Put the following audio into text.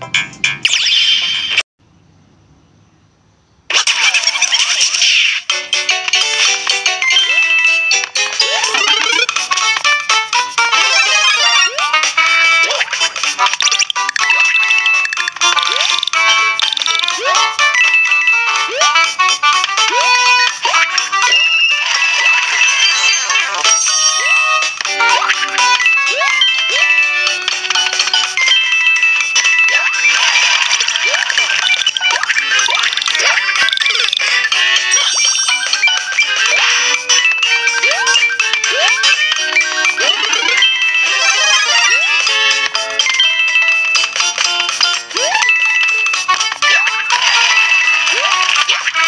Yeah! Yeah.